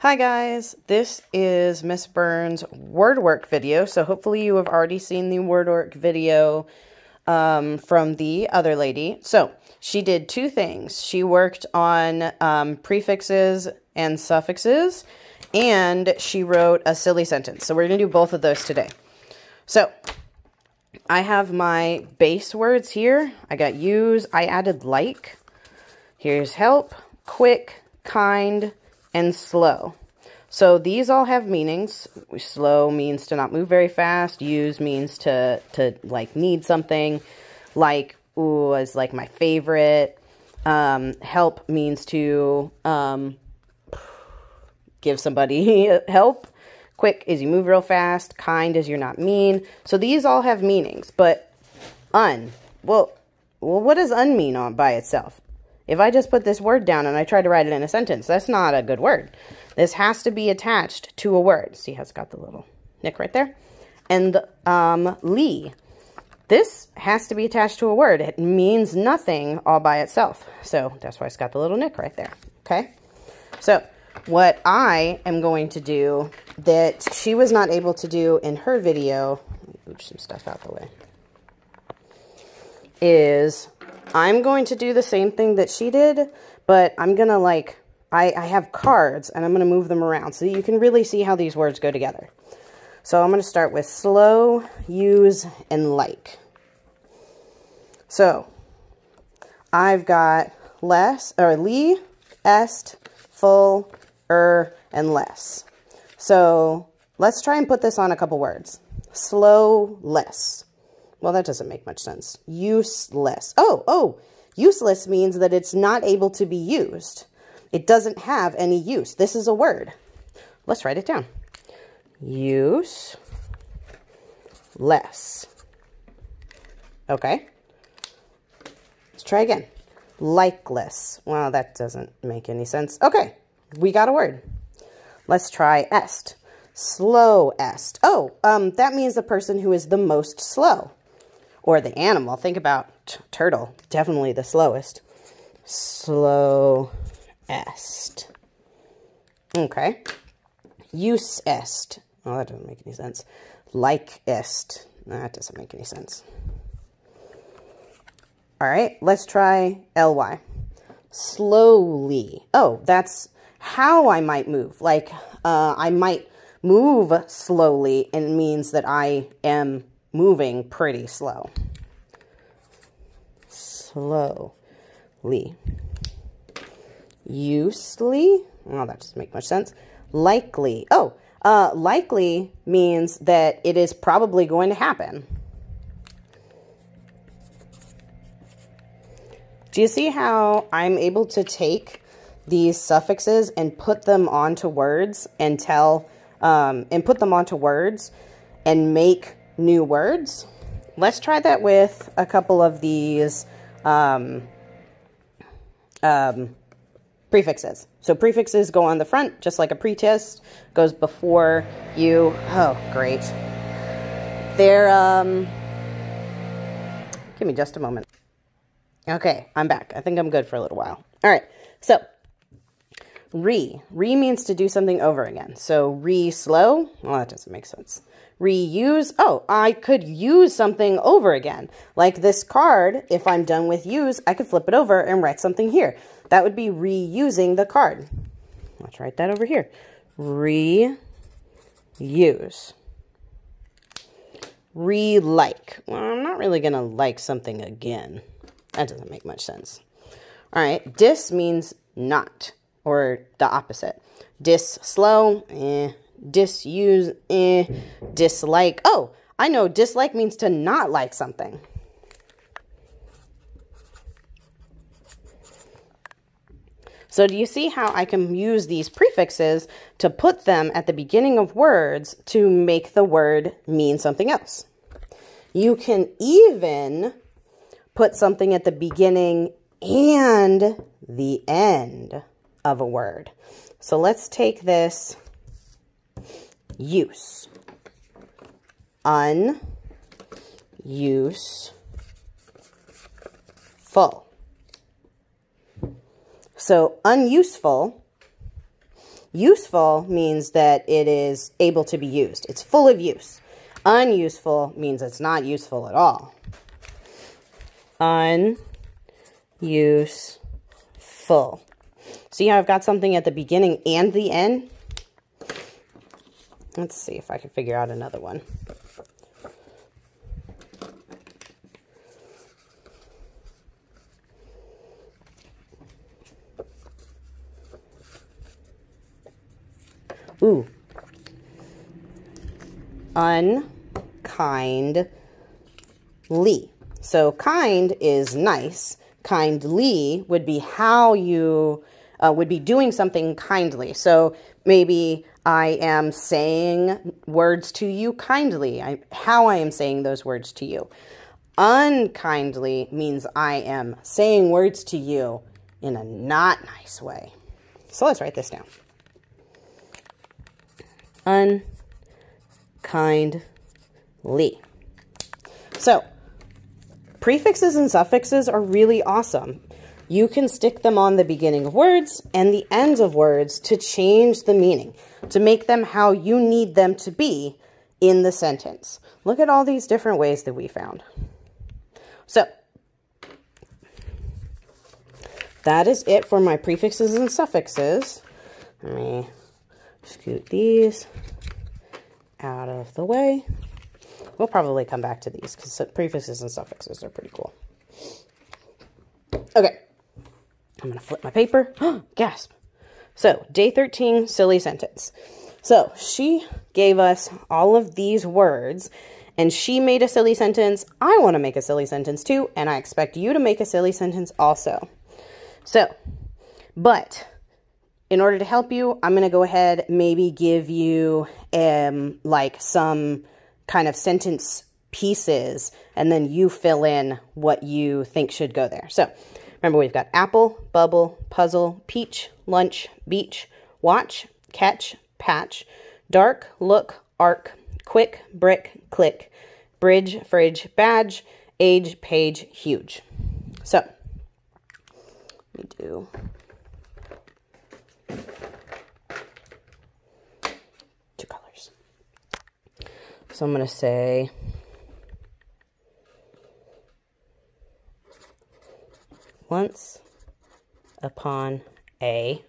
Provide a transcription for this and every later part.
Hi guys, this is Miss Burns' word work video. So hopefully you have already seen the word work video um, from the other lady. So she did two things. She worked on um, prefixes and suffixes, and she wrote a silly sentence. So we're going to do both of those today. So I have my base words here. I got use. I added like. Here's help, quick, kind, and slow. So these all have meanings. Slow means to not move very fast. Use means to, to like need something. Like, ooh, is like my favorite. Um, help means to um, give somebody help. Quick is you move real fast. Kind is you're not mean. So these all have meanings. But un, well, well what does un mean on by itself? If I just put this word down and I try to write it in a sentence, that's not a good word. This has to be attached to a word. See how it's got the little nick right there? And um, Lee. This has to be attached to a word. It means nothing all by itself. So that's why it's got the little nick right there. Okay? So what I am going to do that she was not able to do in her video, move some stuff out the way, is I'm going to do the same thing that she did, but I'm going to like, I, I have cards and I'm going to move them around so you can really see how these words go together. So I'm going to start with slow, use, and like. So I've got less, or lee, est, full, er, and less. So let's try and put this on a couple words. Slow, less. Well, that doesn't make much sense. Useless. Oh, oh, useless means that it's not able to be used. It doesn't have any use. This is a word. Let's write it down. Use less. Okay. Let's try again. Likeless. Well, that doesn't make any sense. Okay, we got a word. Let's try est. Slow est. Oh, um, that means the person who is the most slow or the animal. Think about turtle, definitely the slowest. Slow est. Okay. Use est. That doesn't make any sense. Like est. That doesn't make any sense. All right, let's try ly. Slowly. Oh, that's how I might move. Like, uh, I might move slowly and it means that I am moving pretty slow. Slowly. Usely? Oh, that doesn't make much sense. Likely. Oh, uh, likely means that it is probably going to happen. Do you see how I'm able to take these suffixes and put them onto words and tell, um, and put them onto words and make new words. Let's try that with a couple of these um, um, prefixes. So prefixes go on the front, just like a pretest goes before you. Oh, great. They're, um, give me just a moment. Okay, I'm back. I think I'm good for a little while. All right, so re. Re means to do something over again. So re slow, well, that doesn't make sense reuse. Oh, I could use something over again. Like this card, if I'm done with use, I could flip it over and write something here. That would be reusing the card. Let's write that over here. Reuse. Re-like. Well, I'm not really going to like something again. That doesn't make much sense. All right, dis means not, or the opposite. Dis, slow, eh, disuse, eh, dislike. Oh, I know dislike means to not like something. So do you see how I can use these prefixes to put them at the beginning of words to make the word mean something else? You can even put something at the beginning and the end of a word. So let's take this use. Un, use, full. So unuseful Useful means that it is able to be used. It's full of use. Unuseful means it's not useful at all. Unuseful. See how I've got something at the beginning and the end? Let's see if I can figure out another one. Ooh. Unkindly. So kind is nice. Kindly would be how you uh, would be doing something kindly. So maybe I am saying words to you kindly. I, how I am saying those words to you. Unkindly means I am saying words to you in a not nice way. So let's write this down unkindly. So, prefixes and suffixes are really awesome. You can stick them on the beginning of words and the ends of words to change the meaning, to make them how you need them to be in the sentence. Look at all these different ways that we found. So, that is it for my prefixes and suffixes. Let me scoot these out of the way. We'll probably come back to these because prefixes and suffixes are pretty cool. Okay, I'm going to flip my paper. Gasp. So, day 13, silly sentence. So, she gave us all of these words and she made a silly sentence. I want to make a silly sentence too, and I expect you to make a silly sentence also. So, but in order to help you, I'm going to go ahead, maybe give you um, like some kind of sentence pieces, and then you fill in what you think should go there. So remember, we've got apple, bubble, puzzle, peach, lunch, beach, watch, catch, patch, dark, look, arc, quick, brick, click, bridge, fridge, badge, age, page, huge. So, let me do So I'm going to say once upon a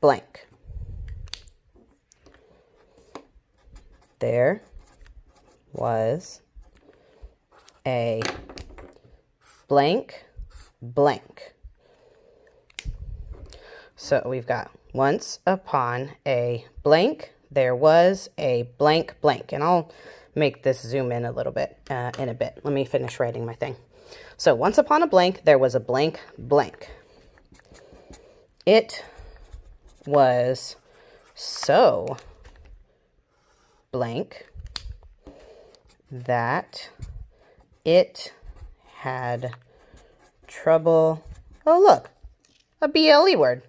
blank. There was a blank blank. So we've got once upon a blank there was a blank blank. And I'll make this zoom in a little bit uh, in a bit. Let me finish writing my thing. So once upon a blank, there was a blank blank. It was so blank that it had trouble. Oh, look, a BLE word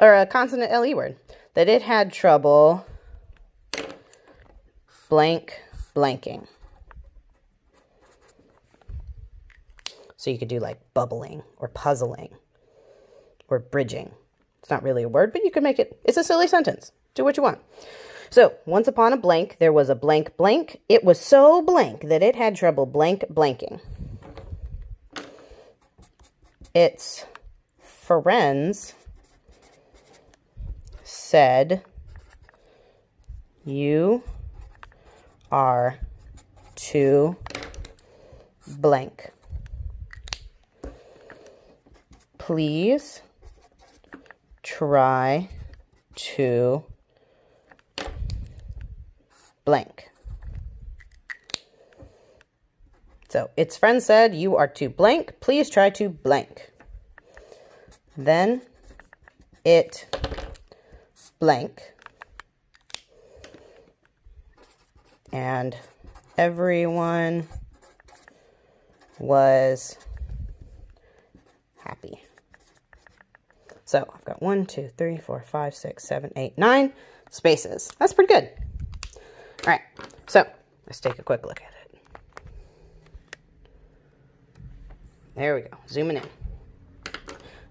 or a consonant LE word that it had trouble blank blanking. So you could do like bubbling or puzzling or bridging. It's not really a word, but you could make it, it's a silly sentence. Do what you want. So, once upon a blank, there was a blank blank. It was so blank that it had trouble blank blanking. Its friends said, You are too blank. Please try to blank. So its friend said, You are too blank. Please try to blank. Then it blank. And everyone was happy. So I've got one, two, three, four, five, six, seven, eight, nine spaces. That's pretty good. All right, so let's take a quick look at it. There we go, zooming in.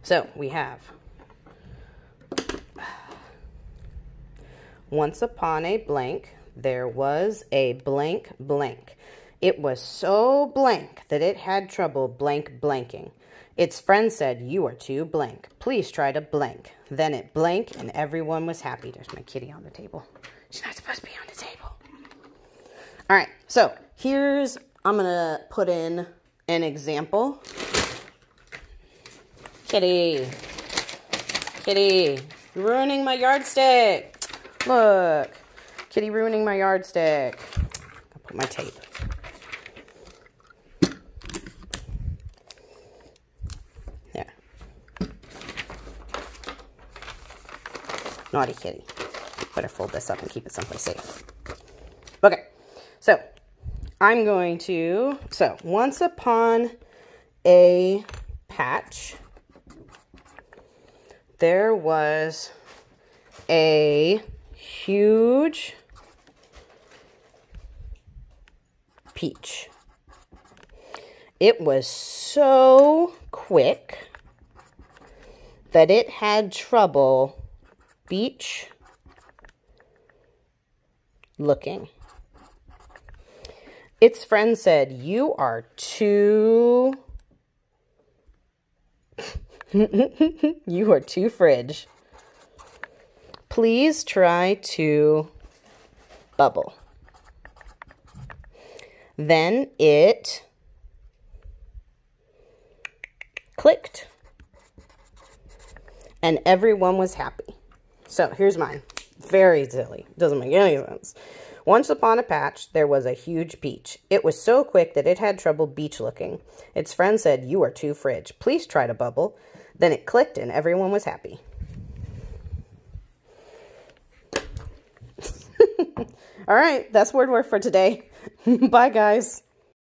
So we have Once upon a blank, there was a blank blank. It was so blank that it had trouble blank blanking. Its friend said, You are too blank. Please try to blank. Then it blank and everyone was happy. There's my kitty on the table. She's not supposed to be on the table. All right, so here's, I'm going to put in an example. Kitty. Kitty. ruining my yardstick. Look. Kitty ruining my yardstick. I'll put my tape. There. Naughty kitty. Better fold this up and keep it someplace safe. Okay. So, I'm going to, so once upon a patch, there was a huge peach. It was so quick that it had trouble beach looking. Its friend said, You are too. you are too fridge. Please try to bubble. Then it clicked. And everyone was happy. So here's mine. Very silly. Doesn't make any sense. Once upon a patch, there was a huge peach. It was so quick that it had trouble beach looking. Its friend said, You are too fridge. Please try to bubble. Then it clicked and everyone was happy. All right, that's word work for today. Bye, guys.